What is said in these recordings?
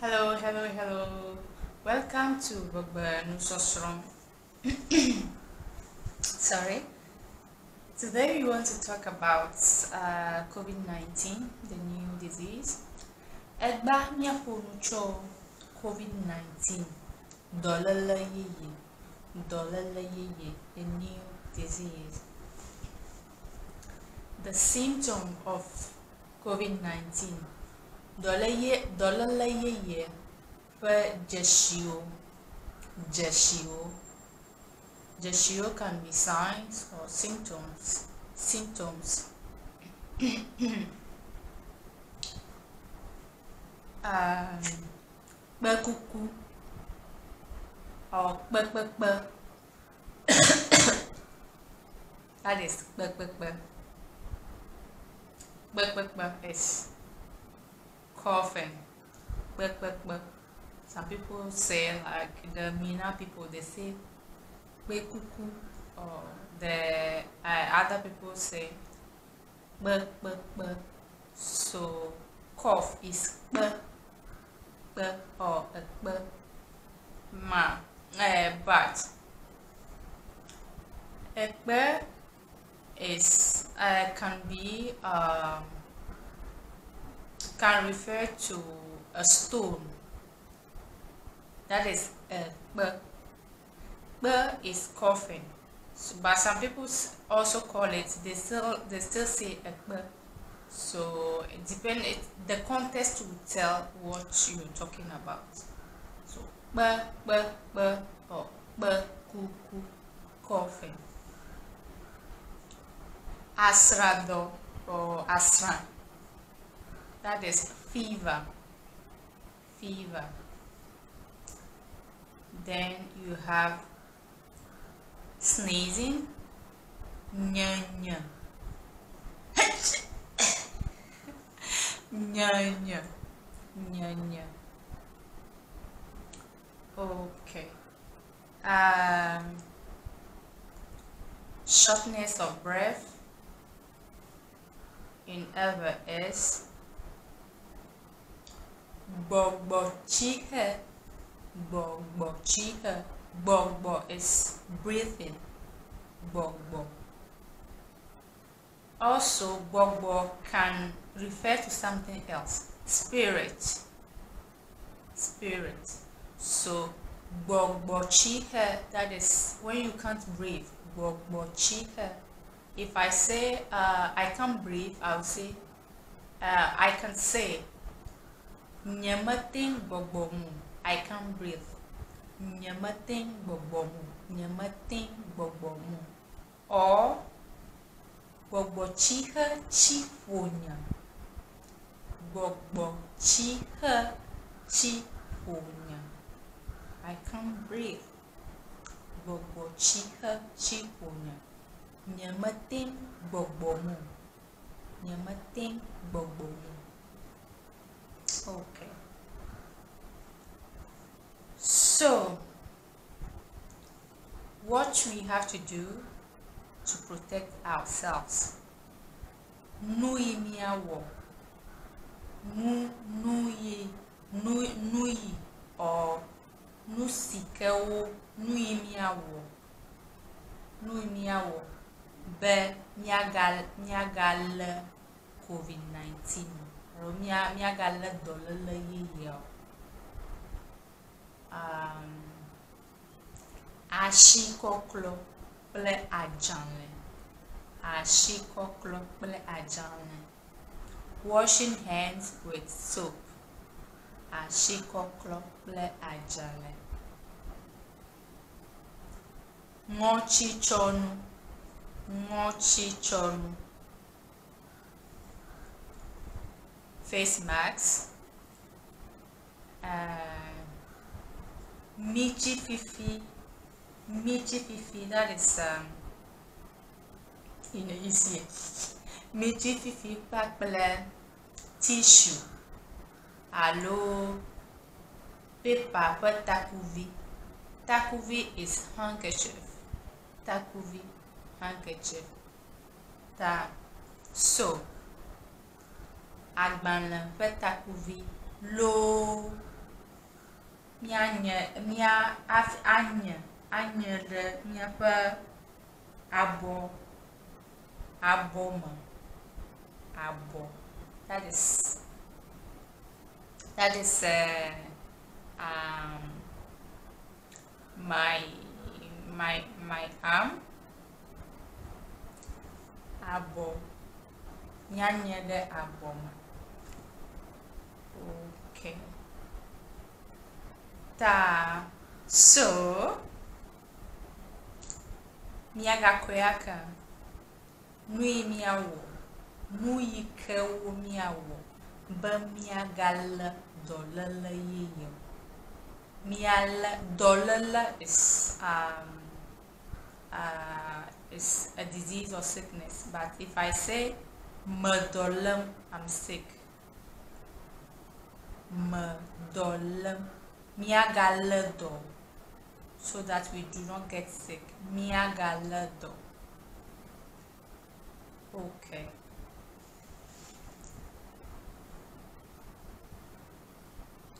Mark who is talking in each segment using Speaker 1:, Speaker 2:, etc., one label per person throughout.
Speaker 1: Hello, hello, hello. Welcome to Bogba Nusronsron. Sorry. Today we want to talk about uh, COVID-19, the new disease. Egba miaponucho COVID-19, dolala yeye, dolala yeye, a new disease. The symptom of COVID-19 dolala yeye ƒe dzesiwo dzesiwo dzesiwo can be signs or symptoms symptoms. Um, kpekuku or kpekpekpe. That is kpekpekpe. Kpekpekpe is coughing kpekpekpe some people say like the Mina people they say kpekuku or the uh, other people say kpekpekpe so cough is kpe kpe or ekpe ma uh, but ekpe is uh, can be um, can refer to a stone. That is a b. B is coughing so, but some people also call it they still they still say a b. so it depends, it, the context will tell what you're talking about. So b b b or b ku ku coughing asrado or asran that is fever. Fever. Then you have sneezing. Nya nya nya nya nya nya okay. Um shortness of breath in ever is Gbogbochihe. Gbogbochihe. Gbogbo is breathing. Gbogbo. Also, gbogbo can refer to something else. Spirit. Spirit. So, gbogbochihe, that is when you can't breathe. Gbogbochihe. If I say uh, I can't breathe, I'll say uh, I can say Nyamating bobomu. I can't breathe. Nyamating bobomu. Nyamating bobomu. Or bobochiha chifunya. Bobochiha chifunya. I can't breathe. Bobochiha chifunya. Nyamating bobomu. Nyamating bobomu. Okay. So, what we have to do to protect ourselves. Nui miawo. Nu nui nu nui or nusikewo nui miawo. Nui miawo. Be miagal miagal COVID-19. Alo mia miagalé dɔléle yeye o. Um, asikɔklɔ kple adzalẽ. Asikɔklɔ kple adzalẽ. Washing hands with soap. Asikɔklɔ kple adzalẽ. Ŋɔtsitsɔnu. Ŋɔtsitsɔnu. Face mask, uh, Michi Fifi, Michi Fifi, that is, um, you know, it. Michi Fifi kpakple tissue alo paper ƒe takuvi. Takuvi is handkerchief. Takuvi, handkerchief. Ta, so, agbalẽ ƒe takuvi loo míanye mía anye anye ɖe míaƒe abɔ abɔ me abɔ. That is that is uh, um, my my my arm. Abɔ. Míanye ɖe abɔ me okay tá. So míagakɔe aka nu yi míawɔ nu yi ke wo míawɔ be míagalé dɔléle yeye míalé dɔléle is um, uh, is a disease or sickness but if I say me dɔlém I'm sick me míagalé dɔ so that we do not get sick. Miagalado. Okay.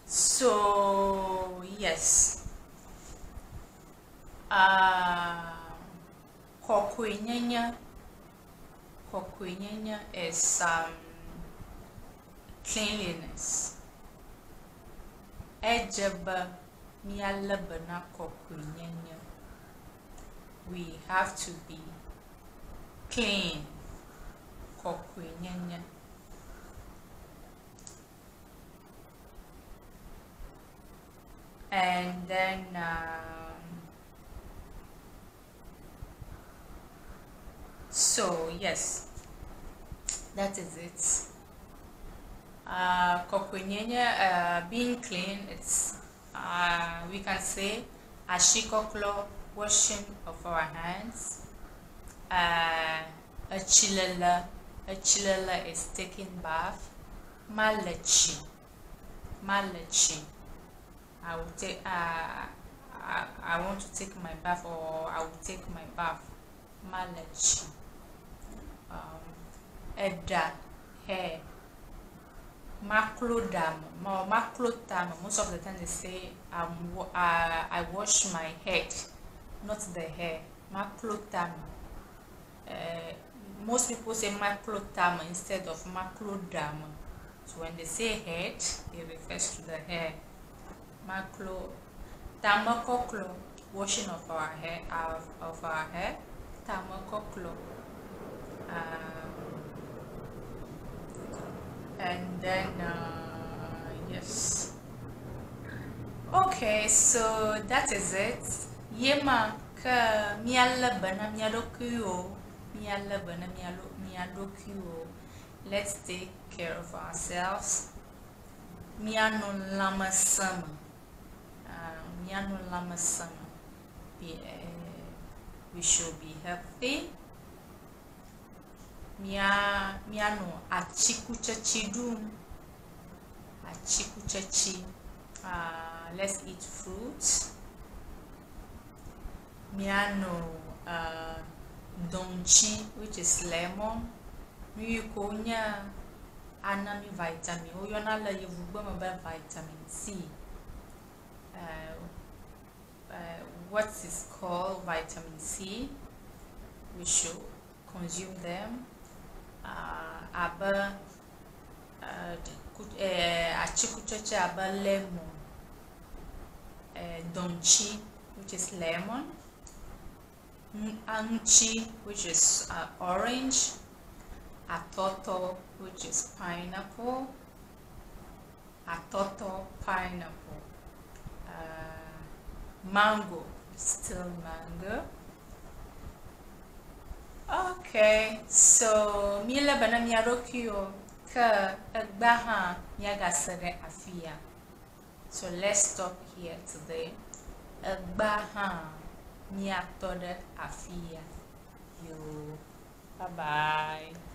Speaker 1: So yes. Uh Kokuinyanya is um cleanliness. Na we have to be clean. Kɔkɔenyenye and then um, so yes. That is it uh, uh, being clean it's uh, we can say ashikoklo washing of our hands. Uh, a chilala a chilala is taking bath. Malachi malachi I will take uh, I, I want to take my bath or I will take my bath. Malachi um, edda hair macrodam or macrotam most of the time they say um, uh, I wash my head not the hair. Macrotam uh, most people say macrotam instead of macrodam so when they say head it refers to the hair. Macro tamakoklo washing of our hair of, of our hair. Uh, and then uh, yes. Okay so that is it. Yema ka miala bana mialokuo miala bana mialo mialokuo let's take care of ourselves. Miano lama sama uh, sama uh, we should be healthy mia miano achikuchachi dum achikuchachi uh, let's eat fruits miano uh, donchi which is lemon. Miyiko nya anami vitamin. Oyɔna le yevugbe me be vitamin c. Uh, uh, what is called vitamin c? We should consume them abe atikutsetse abe lemon. Uh, donchi which is lemon. Aŋuti which is uh, orange. Atoto which is pineapple. Atoto pineapple. Uh, mango still mango okay so míele be ne mía ɖokuiwo ke egba hã míagase ɖe afi ya so let's stop here today. Egba hã míatɔ ɖe afi ya yo bye bye